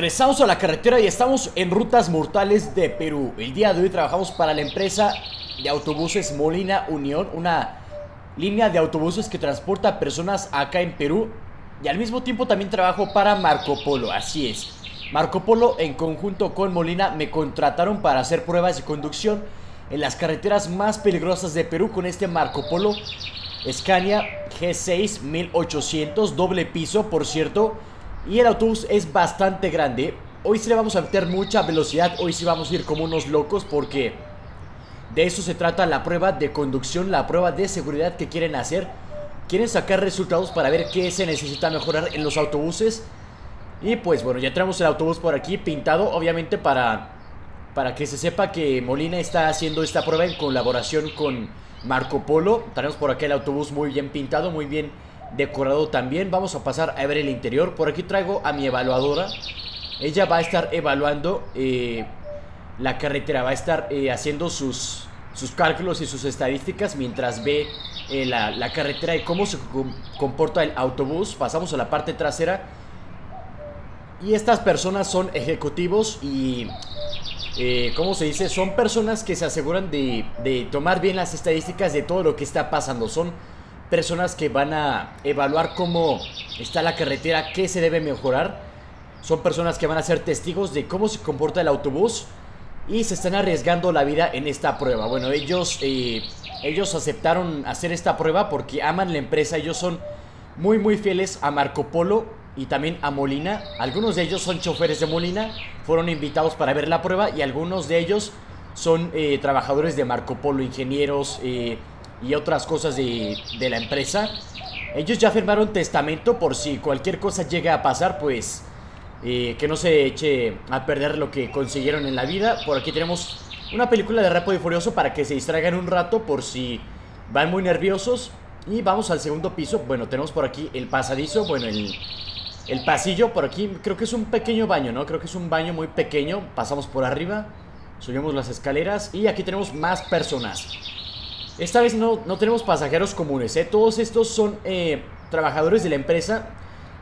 Regresamos a la carretera y estamos en rutas mortales de Perú. El día de hoy trabajamos para la empresa de autobuses Molina Unión, una línea de autobuses que transporta personas acá en Perú. Y al mismo tiempo también trabajo para Marco Polo, así es. Marco Polo en conjunto con Molina me contrataron para hacer pruebas de conducción en las carreteras más peligrosas de Perú con este Marco Polo Scania G6 1800, doble piso por cierto y el autobús es bastante grande. Hoy sí le vamos a meter mucha velocidad. Hoy sí vamos a ir como unos locos porque De eso se trata la prueba de conducción La prueba de seguridad que quieren hacer. Quieren sacar resultados para ver qué se necesita mejorar en los autobuses. Y pues bueno, ya tenemos el autobús por aquí pintado Obviamente para, para que se sepa que Molina está haciendo esta prueba en colaboración con Marco Polo. Tenemos por aquí el autobús muy bien pintado, muy bien decorado también. Vamos a pasar a ver el interior. Por aquí traigo a mi evaluadora. Ella va a estar evaluando eh, la carretera, va a estar eh, haciendo sus, sus cálculos y sus estadísticas mientras ve eh, la, carretera y cómo se comporta el autobús. Pasamos a la parte trasera. Y estas personas son ejecutivos y ¿cómo se dice? Son personas que se aseguran de, de, tomar bien las estadísticas de todo lo que está pasando. Son personas que van a evaluar cómo está la carretera, qué se debe mejorar. Son personas que van a ser testigos de cómo se comporta el autobús y se están arriesgando la vida en esta prueba. Bueno, ellos, eh, ellos aceptaron hacer esta prueba porque aman la empresa. Ellos son muy, muy fieles a Marco Polo y también a Molina. Algunos de ellos son choferes de Molina, fueron invitados para ver la prueba y algunos de ellos son eh, trabajadores de Marco Polo, ingenieros, eh, y otras cosas de, la empresa. Ellos ya firmaron testamento por si cualquier cosa llega a pasar, pues eh, que no se eche a perder lo que consiguieron en la vida. Por aquí tenemos una película de Rápido y Furioso para que se distraigan un rato por si van muy nerviosos. Y vamos al segundo piso. Bueno, tenemos por aquí el pasadizo, bueno, el, el pasillo. Por aquí creo que es un pequeño baño, ¿no? Creo que es un baño muy pequeño. Pasamos por arriba, subimos las escaleras y aquí tenemos más personas. Esta vez no, no tenemos pasajeros comunes, ¿eh? Todos estos son eh, trabajadores de la empresa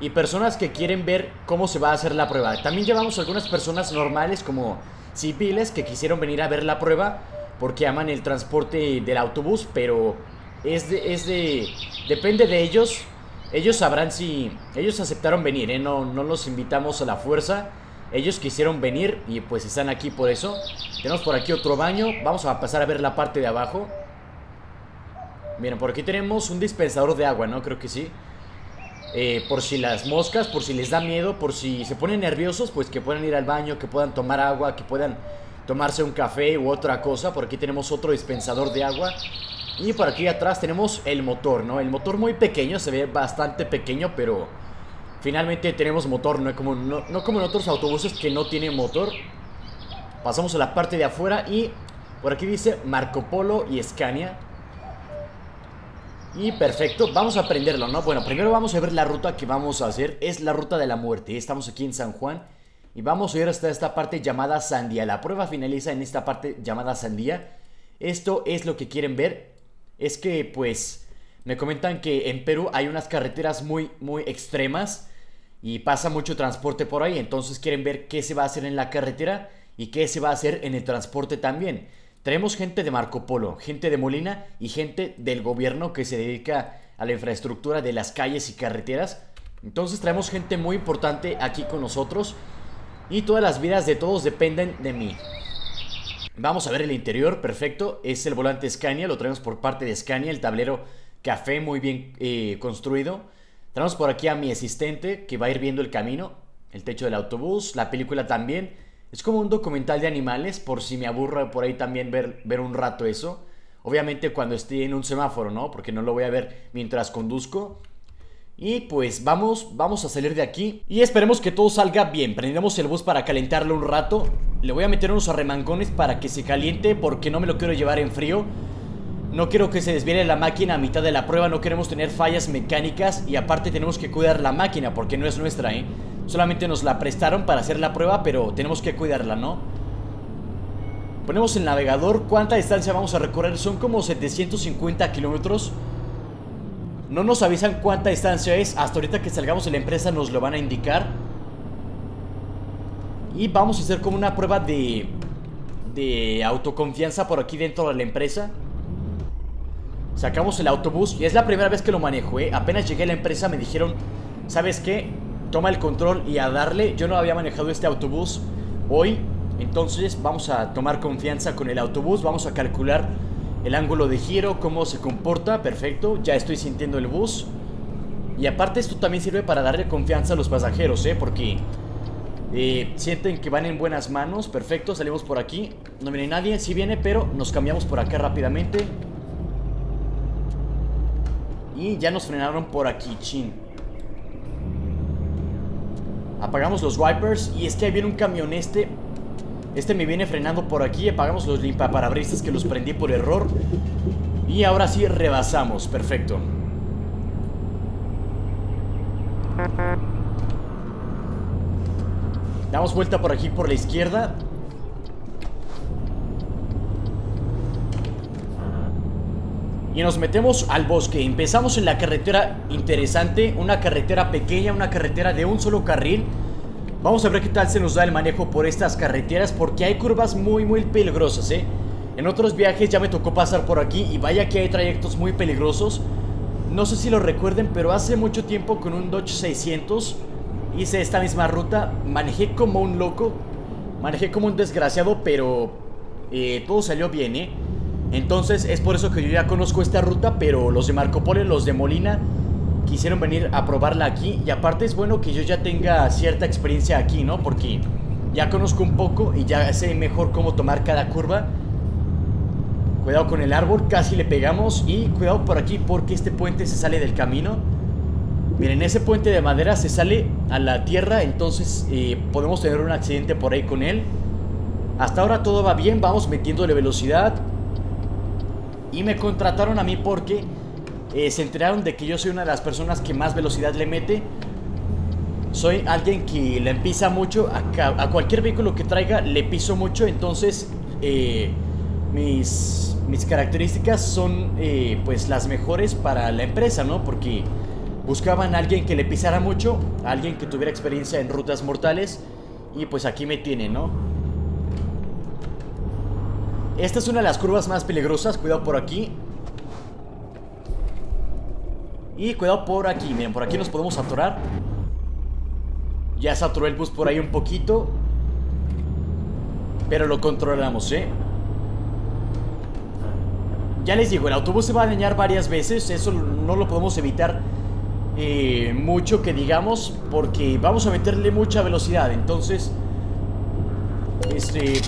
y personas que quieren ver cómo se va a hacer la prueba. También llevamos algunas personas normales como civiles que quisieron venir a ver la prueba porque aman el transporte del autobús, pero es de, es de depende de ellos. Ellos sabrán si ellos aceptaron venir, ¿eh? no, no los invitamos a la fuerza. Ellos quisieron venir y pues están aquí por eso. Tenemos por aquí otro baño. Vamos a pasar a ver la parte de abajo. Miren, por aquí tenemos un dispensador de agua, ¿no? Creo que sí. Eh, por si las moscas, por si les da miedo, por si se ponen nerviosos, pues que puedan ir al baño, que puedan tomar agua, que puedan tomarse un café u otra cosa. Por aquí tenemos otro dispensador de agua. Y por aquí atrás tenemos el motor, ¿no? El motor muy pequeño, se ve bastante pequeño, pero finalmente tenemos motor, ¿no? Como, no, no como en otros autobuses que no tienen motor. Pasamos a la parte de afuera y por aquí dice Marco Polo y Scania. Y perfecto, vamos a aprenderlo, ¿no? Bueno, primero vamos a ver la ruta que vamos a hacer. Es la ruta de la muerte, estamos aquí en San Juan Y vamos a ir hasta esta parte llamada Sandía. La prueba finaliza en esta parte llamada Sandía. Esto es lo que quieren ver. Es que, pues, me comentan que en Perú hay unas carreteras muy, muy extremas Y pasa mucho transporte por ahí. Entonces quieren ver qué se va a hacer en la carretera Y qué se va a hacer en el transporte también tenemos gente de Marco Polo, gente de Molina y gente del gobierno que se dedica a la infraestructura de las calles y carreteras. Entonces traemos gente muy importante aquí con nosotros y todas las vidas de todos dependen de mí. Vamos a ver el interior, perfecto. Es el volante Scania, lo traemos por parte de Scania, el tablero café muy bien eh, construido. Tenemos por aquí a mi asistente que va a ir viendo el camino, el techo del autobús, la película también. Es como un documental de animales, por si me aburro por ahí también ver, ver un rato eso. Obviamente cuando esté en un semáforo, ¿no? Porque no lo voy a ver mientras conduzco. Y pues vamos, vamos a salir de aquí Y esperemos que todo salga bien Prendemos el bus para calentarlo un rato Le voy a meter unos arremangones para que se caliente Porque no me lo quiero llevar en frío No quiero que se desviene la máquina a mitad de la prueba No queremos tener fallas mecánicas Y aparte tenemos que cuidar la máquina Porque no es nuestra, ¿eh? Solamente nos la prestaron para hacer la prueba, pero tenemos que cuidarla, ¿no? Ponemos el navegador. ¿Cuánta distancia vamos a recorrer? Son como 750 kilómetros. No nos avisan cuánta distancia es. Hasta ahorita que salgamos de la empresa nos lo van a indicar. Y vamos a hacer como una prueba de, de autoconfianza por aquí dentro de la empresa. Sacamos el autobús y es la primera vez que lo manejo, ¿eh? Apenas llegué a la empresa me dijeron, ¿sabes qué? Toma el control y a darle. Yo no había manejado este autobús hoy, entonces vamos a tomar confianza con el autobús, vamos a calcular el ángulo de giro, cómo se comporta, perfecto, ya estoy sintiendo el bus. Y aparte esto también sirve para darle confianza a los pasajeros, ¿eh? Porque eh, sienten que van en buenas manos, perfecto, salimos por aquí, no viene nadie, sí viene, pero nos cambiamos por acá rápidamente. Y ya nos frenaron por aquí, chin. Apagamos los wipers. Y es que ahí viene un camión este. Este me viene frenando por aquí. Apagamos los limpaparabrisas que los prendí por error. Y ahora sí rebasamos. Perfecto. Damos vuelta por aquí por la izquierda. Y nos metemos al bosque. Empezamos en la carretera interesante, una carretera pequeña, una carretera de un solo carril. Vamos a ver qué tal se nos da el manejo por estas carreteras porque hay curvas muy muy peligrosas, ¿eh? En otros viajes ya me tocó pasar por aquí y vaya que hay trayectos muy peligrosos. No sé si lo recuerden, pero hace mucho tiempo con un Dodge 600 hice esta misma ruta. Manejé como un loco, manejé como un desgraciado, pero eh, todo salió bien, ¿eh? Entonces es por eso que yo ya conozco esta ruta, pero los de Marco Polo los de Molina quisieron venir a probarla aquí. Y aparte es bueno que yo ya tenga cierta experiencia aquí, ¿no? Porque ya conozco un poco y ya sé mejor cómo tomar cada curva. Cuidado con el árbol, casi le pegamos. Y cuidado por aquí porque este puente se sale del camino. Miren, ese puente de madera se sale a la tierra, entonces eh, podemos tener un accidente por ahí con él. Hasta ahora todo va bien, vamos metiéndole velocidad. Y me contrataron a mí porque eh, se enteraron de que yo soy una de las personas que más velocidad le mete. Soy alguien que le pisa mucho. A, cualquier vehículo que traiga le piso mucho. Entonces eh, mis, mis características son eh, pues las mejores para la empresa, ¿no? Porque buscaban a alguien que le pisara mucho. alguien que tuviera experiencia en rutas mortales. Y pues aquí me tiene, ¿no? Esta es una de las curvas más peligrosas. Cuidado por aquí. Y cuidado por aquí. Miren, por aquí nos podemos atorar. Ya saturó el bus por ahí un poquito. Pero lo controlamos, ¿eh? Ya les digo, el autobús se va a dañar varias veces. Eso no lo podemos evitar eh, mucho que digamos. Porque vamos a meterle mucha velocidad. Entonces... Este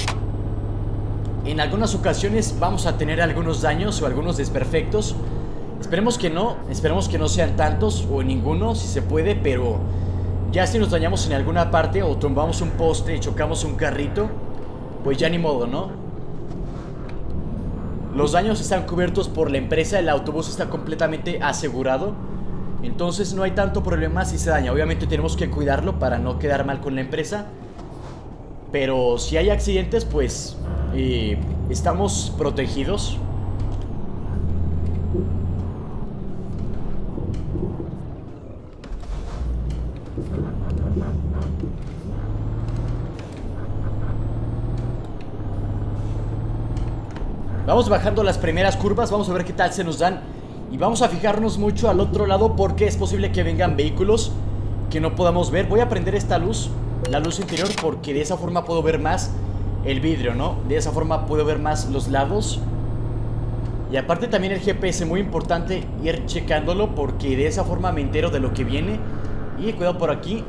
en algunas ocasiones vamos a tener algunos daños o algunos desperfectos. Esperemos que no, esperemos que no sean tantos o ninguno si se puede, pero ya si nos dañamos en alguna parte o tumbamos un poste chocamos un carrito, pues ya ni modo, ¿no? Los daños están cubiertos por la empresa, el autobús está completamente asegurado. Entonces no hay tanto problema si se daña. Obviamente tenemos que cuidarlo para no quedar mal con la empresa. Pero si hay accidentes, pues y estamos protegidos. Vamos bajando las primeras curvas, vamos a ver qué tal se nos dan. Y vamos a fijarnos mucho al otro lado porque es posible que vengan vehículos que no podamos ver. Voy a prender esta luz, la luz interior, porque de esa forma puedo ver más el vidrio, ¿no? De esa forma puedo ver más los lados. Y aparte también el GPS, muy importante ir checándolo porque de esa forma me entero de lo que viene. Y cuidado por aquí.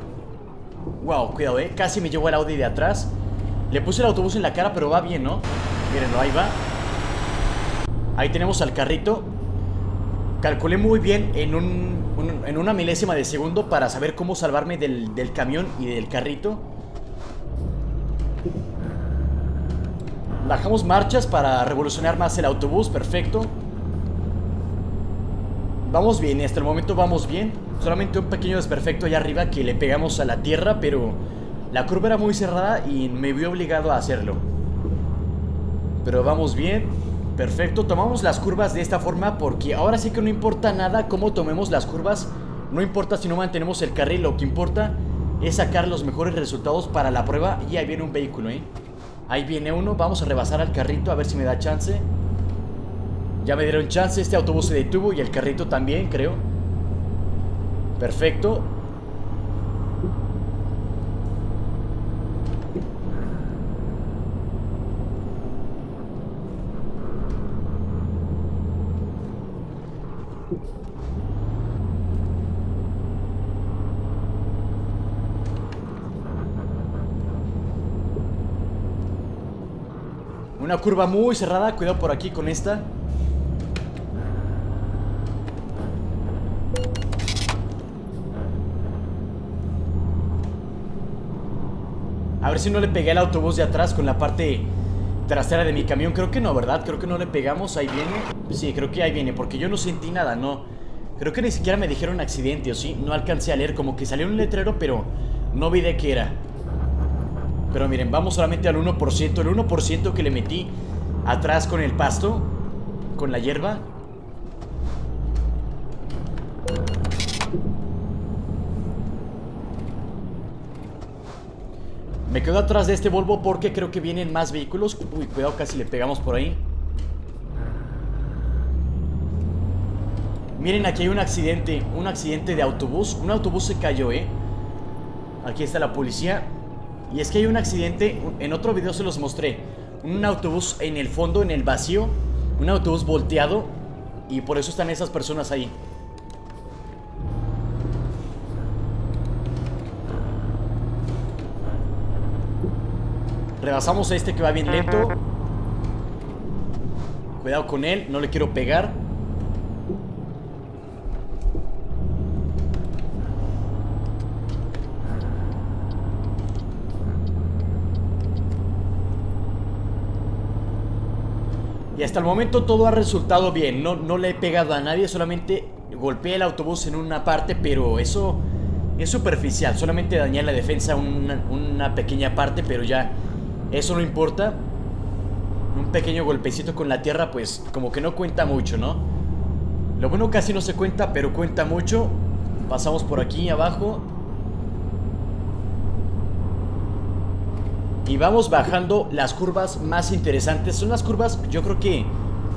Wow, cuidado, eh. Casi me llevo el Audi de atrás. Le puse el autobús en la cara, pero va bien, ¿no? Mírenlo, ahí va. Ahí tenemos al carrito. Calculé muy bien en, un, en una milésima de segundo para saber cómo salvarme del, del camión y del carrito. Bajamos marchas para revolucionar más el autobús, perfecto. Vamos bien, hasta el momento vamos bien. Solamente un pequeño desperfecto allá arriba que le pegamos a la tierra, pero la curva era muy cerrada y me vi obligado a hacerlo. Pero vamos bien, perfecto. Tomamos las curvas de esta forma porque ahora sí que no importa nada cómo tomemos las curvas. No importa si no mantenemos el carril, lo que importa es sacar los mejores resultados para la prueba. Y ahí viene un vehículo, ¿eh? Ahí viene uno. Vamos a rebasar al carrito a ver si me da chance. Ya me dieron chance. Este autobús se detuvo y el carrito también, creo. Perfecto. Una curva muy cerrada, cuidado por aquí con esta. A ver si no le pegué al autobús de atrás con la parte trasera de mi camión. Creo que no, ¿verdad? Creo que no le pegamos. Ahí viene. Sí, creo que ahí viene. Porque yo no sentí nada, no. Creo que ni siquiera me dijeron accidente, ¿o sí? No alcancé a leer. Como que salió un letrero, pero no vi de qué era. Pero miren, vamos solamente al 1%. El 1% que le metí atrás con el pasto. Con la hierba. Me quedo atrás de este Volvo porque creo que vienen más vehículos. Uy, cuidado, casi le pegamos por ahí. Miren, aquí hay un accidente. Un accidente de autobús. Un autobús se cayó, ¿eh? Aquí está la policía. Y es que hay un accidente, en otro video se los mostré. Un autobús en el fondo, en el vacío. Un autobús volteado. Y por eso están esas personas ahí. Rebasamos a este que va bien lento. Cuidado con él, no le quiero pegar. Y hasta el momento todo ha resultado bien. No, no le he pegado a nadie, solamente golpeé el autobús en una parte, pero eso es superficial. Solamente dañé la defensa una, una pequeña parte, pero ya eso no importa. Un pequeño golpecito con la tierra, pues como que no cuenta mucho, ¿no? Lo bueno casi no se cuenta, pero cuenta mucho. Pasamos por aquí abajo. Y vamos bajando las curvas más interesantes. Son las curvas, yo creo que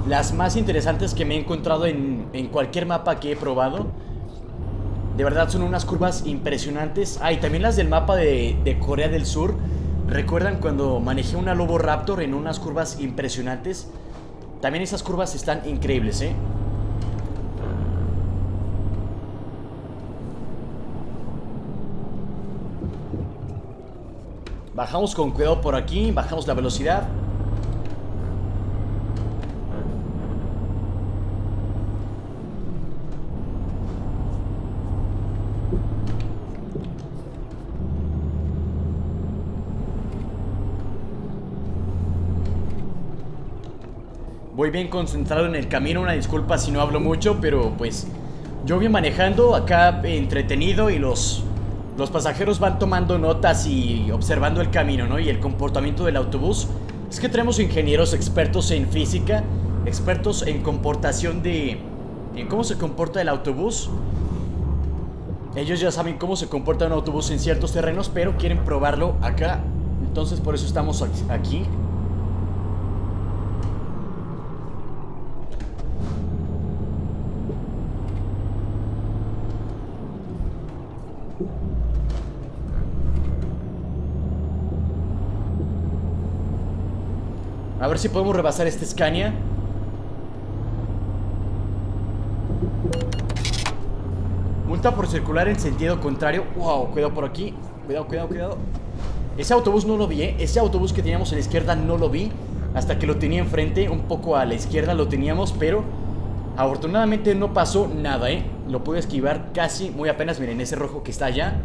las más interesantes que me he encontrado en, cualquier mapa que he probado. De verdad son unas curvas impresionantes. Ah, y también las del mapa de, de Corea del Sur. ¿Recuerdan cuando manejé una Lobo Raptor en unas curvas impresionantes? También esas curvas están increíbles, ¿eh? Bajamos con cuidado por aquí, bajamos la velocidad. Voy bien concentrado en el camino, una disculpa si no hablo mucho, pero pues yo voy manejando acá entretenido y los los pasajeros van tomando notas y observando el camino, ¿no? Y el comportamiento del autobús. Es que tenemos ingenieros expertos en física, expertos en comportación de... en cómo se comporta el autobús. Ellos ya saben cómo se comporta un autobús en ciertos terrenos, pero quieren probarlo acá. Entonces por eso estamos aquí. A ver si podemos rebasar este Scania. Multa por circular en sentido contrario. Wow, cuidado por aquí. Cuidado, cuidado, cuidado. Ese autobús no lo vi, ¿eh? Ese autobús que teníamos en la izquierda no lo vi. Hasta que lo tenía enfrente, un poco a la izquierda lo teníamos, pero afortunadamente no pasó nada, ¿eh? Lo pude esquivar casi, muy apenas. Miren, ese rojo que está allá.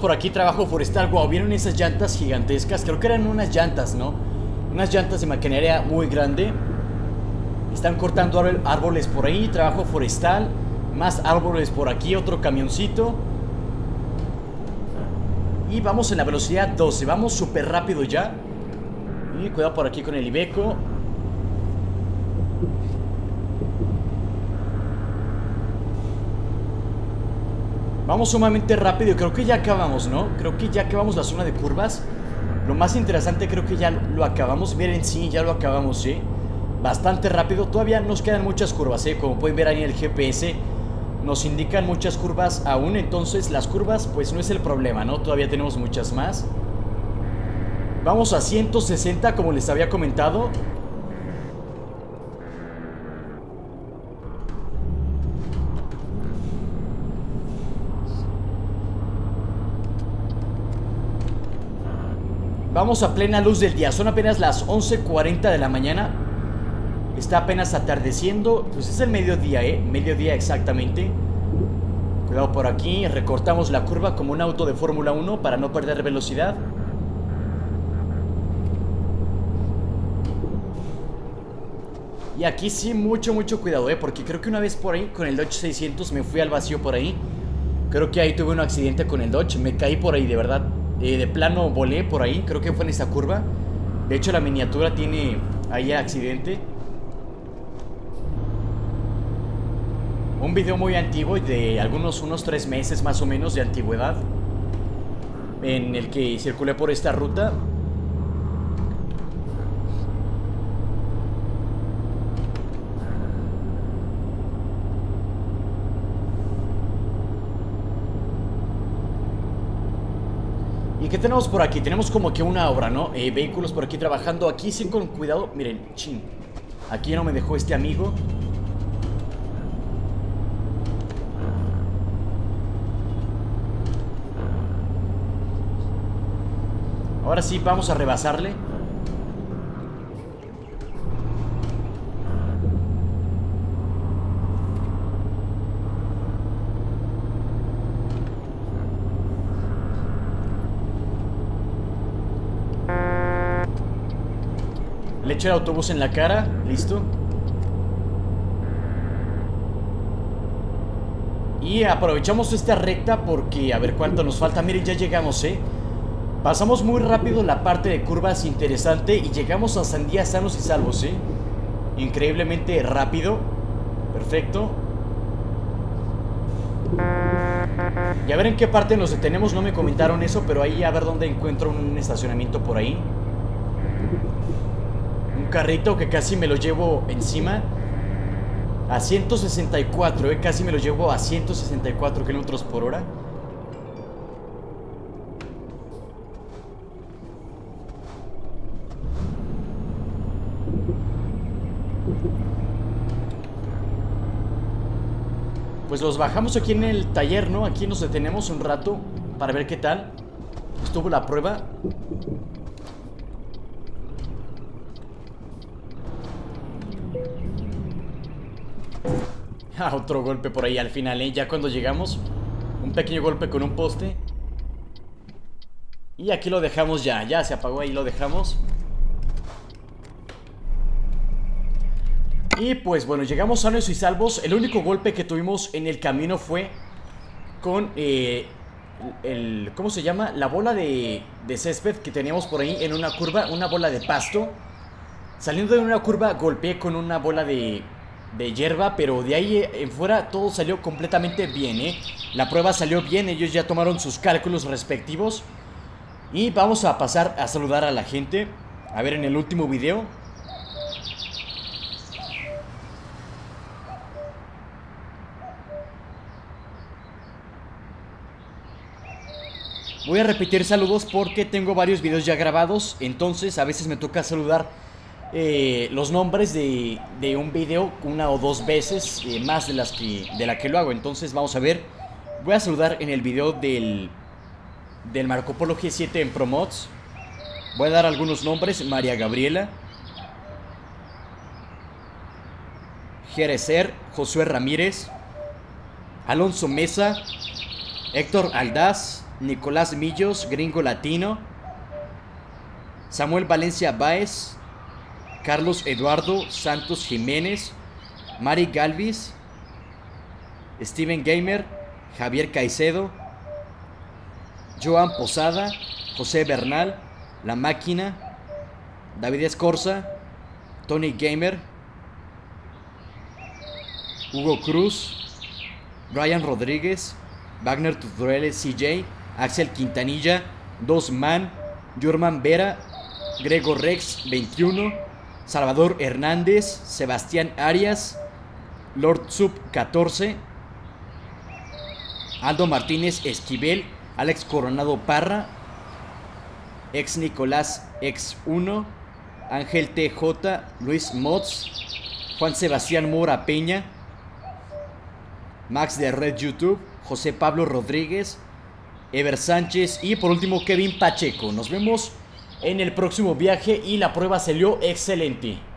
Por aquí trabajo forestal. Wow, ¿vieron esas llantas gigantescas? Creo que eran unas llantas, ¿no? Unas llantas de maquinaria muy grande. Están cortando árboles por ahí. Trabajo forestal. Más árboles por aquí. Otro camioncito. Y vamos en la velocidad 12. Vamos súper rápido ya. Y cuidado por aquí con el Ibeco. Vamos sumamente rápido. Creo que ya acabamos, ¿no? Creo que ya acabamos la zona de curvas. Lo más interesante creo que ya lo acabamos. Miren, sí, ya lo acabamos, ¿sí? Bastante rápido. Todavía nos quedan muchas curvas, ¿eh? Como pueden ver ahí en el GPS nos indican muchas curvas aún, entonces las curvas pues no es el problema, ¿no? Todavía tenemos muchas más. Vamos a 160 como les había comentado. Vamos a plena luz del día, son apenas las 11.40 de la mañana Está apenas atardeciendo. Pues es el mediodía, ¿eh? Mediodía exactamente. Cuidado por aquí. Recortamos la curva como un auto de Fórmula 1 para no perder velocidad. Y aquí sí, mucho, mucho cuidado, ¿eh? Porque creo que una vez por ahí con el Dodge 600 me fui al vacío por ahí. Creo que ahí tuve un accidente con el Dodge. Me caí por ahí, de verdad. Eh, de plano volé por ahí. Creo que fue en esa curva. De hecho, la miniatura tiene ahí accidente. Un video muy antiguo, de algunos unos tres meses más o menos de antigüedad, en el que circulé por esta ruta. Qué tenemos por aquí? Tenemos como que una obra, ¿no? Eh, vehículos por aquí trabajando. Aquí sí con cuidado. Miren, chin. Aquí no me dejó este amigo. Ahora sí, vamos a rebasarle. El autobús en la cara, listo. Y aprovechamos esta recta porque a ver cuánto nos falta. Miren, ya llegamos, ¿eh? Pasamos muy rápido la parte de curvas interesante y llegamos a Sandía sanos y salvos, ¿eh? Increíblemente rápido. Perfecto. Y a ver en qué parte nos detenemos, no me comentaron eso, pero ahí a ver dónde encuentro un estacionamiento por ahí. Carrito que casi me lo llevo encima. A 164, ¿eh? Casi me lo llevo a 164 kilómetros por hora. Pues los bajamos aquí en el taller, ¿no? Aquí nos detenemos un rato para ver qué tal. Estuvo la prueba. Otro golpe por ahí al final, ¿eh? Ya cuando llegamos, un pequeño golpe con un poste. Y aquí lo dejamos ya, ya se apagó ahí, lo dejamos. Y pues bueno, llegamos sanos y salvos. El único golpe que tuvimos en el camino fue con eh, el, ¿Cómo se llama? La bola de, de césped que teníamos por ahí en una curva, una bola de pasto. Saliendo de una curva golpeé con una bola de, de hierba, pero de ahí en fuera todo salió completamente bien, ¿eh? La prueba salió bien, ellos ya tomaron sus cálculos respectivos. Y vamos a pasar a saludar a la gente. A ver en el último video. Voy a repetir saludos porque tengo varios videos ya grabados, entonces a veces me toca saludar eh, los nombres de, un video una o dos veces, eh, más de, las que, de la que lo hago. Entonces vamos a ver, voy a saludar en el video del, del Marco Polo G7 en Promods. Voy a dar algunos nombres, María Gabriela, Jerecer, Josué Ramírez, Alonso Mesa, Héctor Aldaz, Nicolás Millos, gringo latino. Samuel Valencia Báez, Carlos Eduardo Santos Jiménez, Mari Galvis, Steven Gamer, Javier Caicedo, Joan Posada, José Bernal, La Máquina, David Escorza, Tony Gamer, Hugo Cruz, Brian Rodríguez, Wagner Tutorele CJ, Axel Quintanilla, Dos Man, Jurman Vera, Gregor Rex 21, Salvador Hernández, Sebastián Arias, Lord Sub 14, Aldo Martínez Esquivel, Alex Coronado Parra, ex Nicolás X 1, Ángel TJ, Luis Motz, Juan Sebastián Mora Peña, Max de Red YouTube, José Pablo Rodríguez, Ever Sánchez y por último Kevin Pacheco. Nos vemos en el próximo viaje y la prueba salió excelente.